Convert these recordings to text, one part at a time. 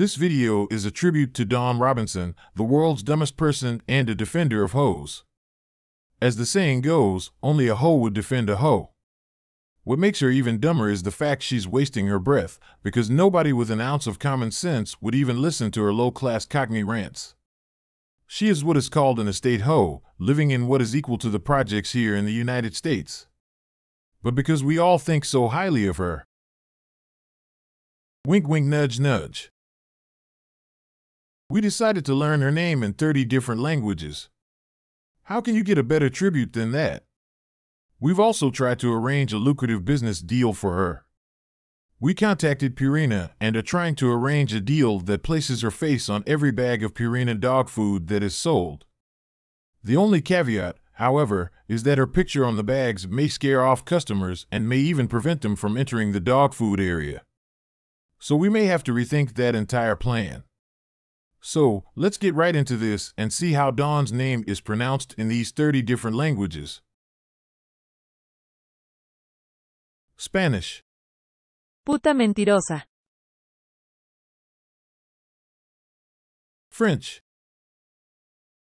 This video is a tribute to Dawn Robinson, the world's dumbest person and a defender of hoes. As the saying goes, only a hoe would defend a hoe. What makes her even dumber is the fact she's wasting her breath, because nobody with an ounce of common sense would even listen to her low class cockney rants. She is what is called an estate hoe, living in what is equal to the projects here in the United States. But because we all think so highly of her, wink wink nudge nudge, we decided to learn her name in 30 different languages. How can you get a better tribute than that? We've also tried to arrange a lucrative business deal for her. We contacted Purina and are trying to arrange a deal that places her face on every bag of Purina dog food that is sold. The only caveat, however, is that her picture on the bags may scare off customers and may even prevent them from entering the dog food area. So we may have to rethink that entire plan. So, let's get right into this and see how Dawn's name is pronounced in these 30 different languages. Spanish, Puta mentirosa. French,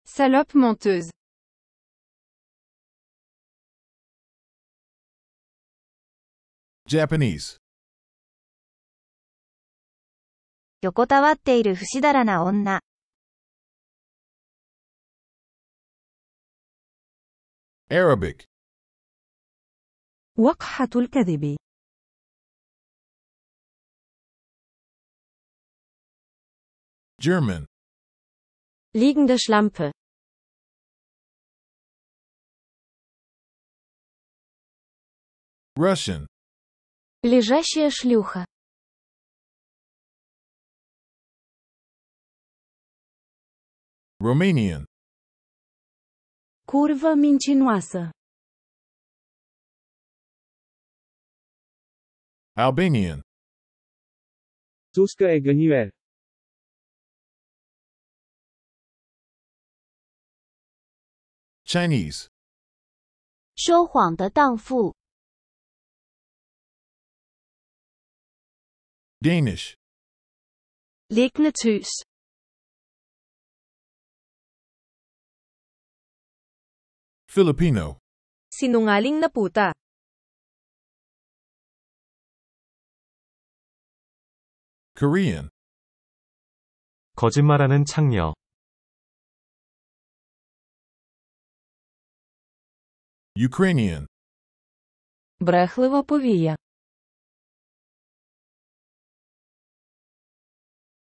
Salope menteuse. Japanese, 横たわっている不死だらな女。 Arabic, وقحة الكذب. German, Liegende Schlampe. Russian, Лежащая шлюха. Romanian, Curva mincinoasă. Albanian, Suscă e găniver. Chinese, 说谎的荡妇。 Danish, Liggende Filipino, Sinungaling na puta. Korean, 거짓말하는 창녀, Ukrainian, Брехлива повія.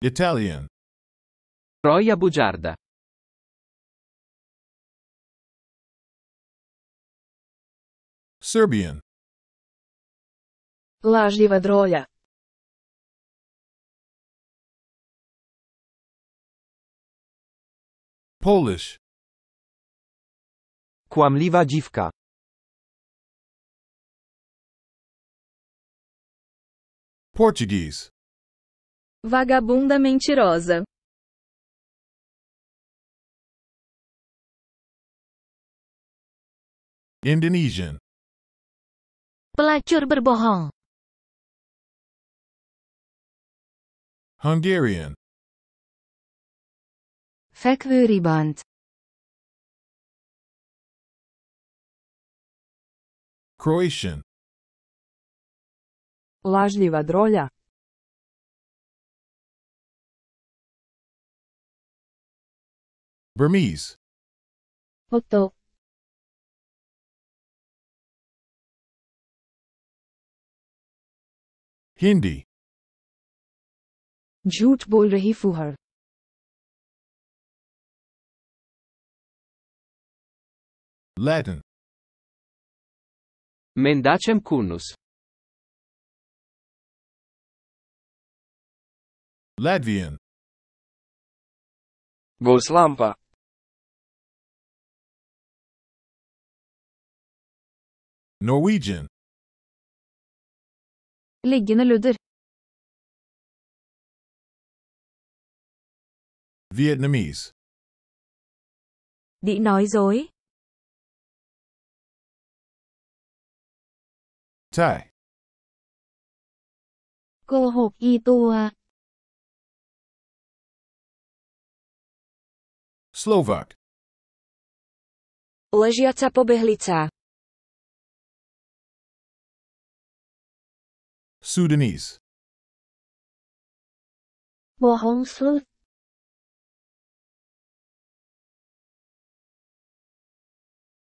Italian, Troia bugiarda. Serbian, Lažljiva drolja. Polish, Kłamliwa dziwka. Portuguese, Vagabunda mentirosa. Indonesian, Pelacur berbohong. Hungarian, Fekvőribant. Croatian, Lažljiva drolja. Burmese, Oto. Hindi, झूठ बोल रही फुहर. Latin, Mendacem cunus. Latvian, Goslampa. Norwegian, Liggende ludder. Vietnamese. Đĩ nói dối. Thai. Cô hộp y tua. Slovak. Ležiaca pobehlica. Sudanese, Bohong slut.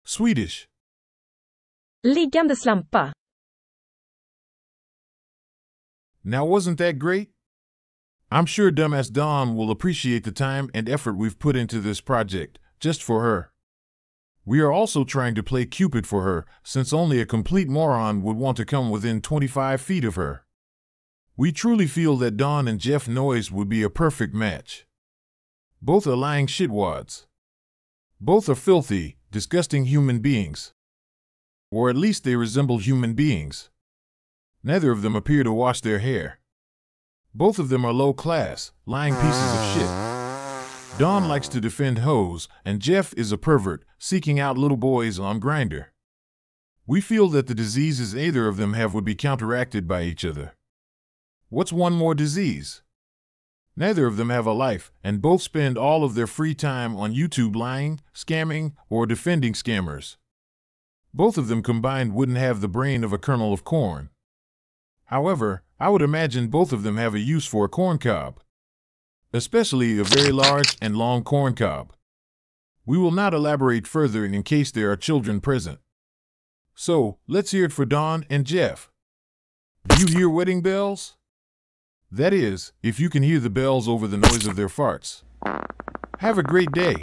Swedish, Liggande slampa. Now, wasn't that great? I'm sure Dumbass Dawn will appreciate the time and effort we've put into this project, just for her. We are also trying to play Cupid for her, since only a complete moron would want to come within 25 feet of her. We truly feel that Dawn and Jeff Noyes would be a perfect match. Both are lying shitwads. Both are filthy, disgusting human beings. Or at least they resemble human beings. Neither of them appear to wash their hair. Both of them are low class, lying pieces of shit. Dawn likes to defend hoes, and Jeff is a pervert, seeking out little boys on Grindr. We feel that the diseases either of them have would be counteracted by each other. What's one more disease? Neither of them have a life, and both spend all of their free time on YouTube lying, scamming, or defending scammers. Both of them combined wouldn't have the brain of a kernel of corn. However, I would imagine both of them have a use for a corn cob, especially a very large and long corn cob. We will not elaborate further in case there are children present. So, let's hear it for Dawn and Jeff. Do you hear wedding bells? That is, if you can hear the bells over the noise of their farts. Have a great day.